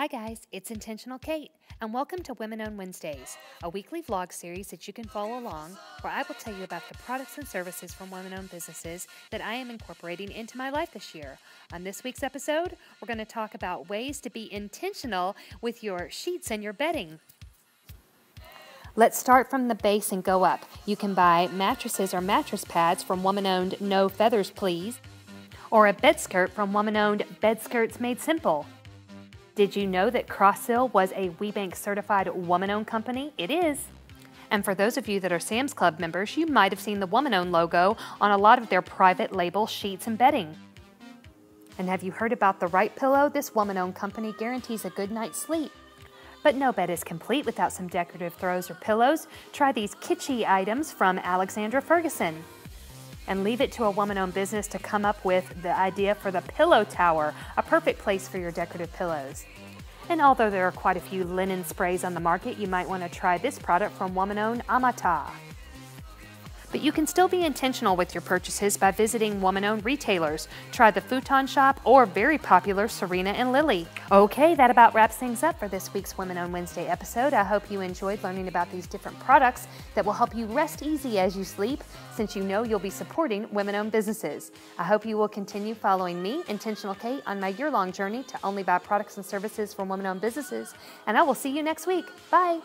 Hi, guys, it's Intentional Kate, and welcome to Women Owned Wednesdays, a weekly vlog series that you can follow along where I will tell you about the products and services from women owned businesses that I am incorporating into my life this year. On this week's episode, we're going to talk about ways to be intentional with your sheets and your bedding. Let's start from the base and go up. You can buy mattresses or mattress pads from woman owned No Feathers Please, or a bed skirt from woman owned Bed Skirts Made Simple. Did you know that Croscill was a WBENC certified woman owned company? It is. And for those of you that are Sam's Club members, you might have seen the woman owned logo on a lot of their private label sheets and bedding. And have you heard about the right pillow? This woman owned company guarantees a good night's sleep. But no bed is complete without some decorative throws or pillows. Try these kitschy items from Alexandra Ferguson and leave it to a woman owned business to come up with the idea for the pillow tower, a perfect place for your decorative pillows. And although there are quite a few linen sprays on the market, you might want to try this product from woman owned Amata. But you can still be intentional with your purchases by visiting woman owned retailers. Try the Futon Shop or very popular Serena and Lily. Okay, that about wraps things up for this week's Women on Wednesday episode. I hope you enjoyed learning about these different products that will help you rest easy as you sleep, since you know you'll be supporting women owned businesses. I hope you will continue following me, Intentional Kate, on my year long journey to only buy products and services from women owned businesses. And I will see you next week. Bye.